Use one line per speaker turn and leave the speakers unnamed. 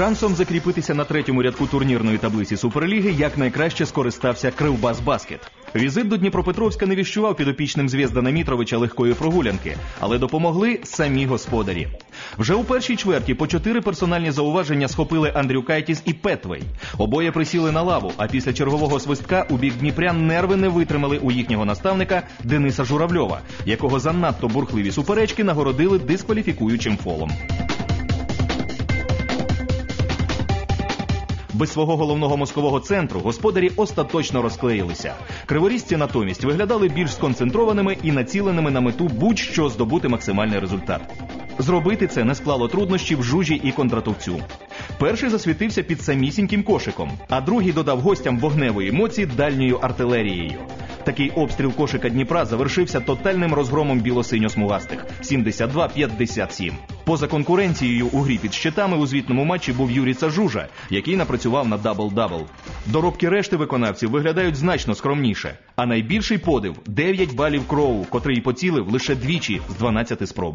Шансом закріпитися на третьому рядку турнірної таблиці Суперліги якнайкраще скористався Кривбас Баскет. Візит до Дніпропетровська не віщував підопічним Звєздана Мітровича легкої прогулянки, але допомогли самі господарі. Вже у першій чверті по чотири персональні зауваження схопили Андрю Кайтіс і Петвей. Обоє присіли на лаву, а після чергового свистка у бік Дніпрян нерви не витримали у їхнього наставника Дениса Журавльова, якого за надто бурхливі суперечки нагородили дискваліфікуючим фолом. Без свого головного мозкового центру господарі остаточно розклеїлися. Криворізці натомість виглядали більш сконцентрованими і націленими на мету будь-що здобути максимальний результат. Зробити це не склало труднощів жужі і контратовцю. Перший засвітився під самісіньким кошиком, а другий додав гостям вогневої емоції дальньою артилерією. Такий обстріл кошика Дніпра завершився тотальним розгромом білосиньо-смугастих 72-57. Поза конкуренцією у грі під щитами у звітному матчі був Юрій Чажужа, який напрацював на дабл-дабл. Доробки решти виконавців виглядають значно скромніше. А найбільший подив 9 балів кроу, котрий поцілив лише двічі з 12 спроб.